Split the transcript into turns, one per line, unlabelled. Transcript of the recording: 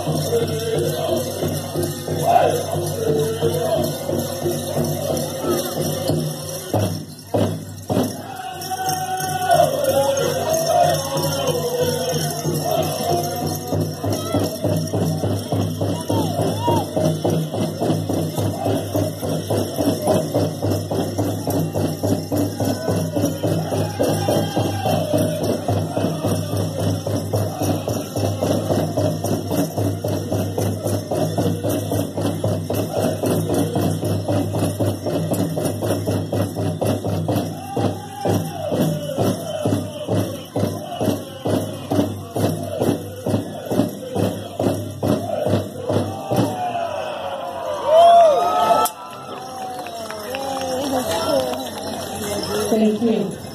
好，快好。
thank you.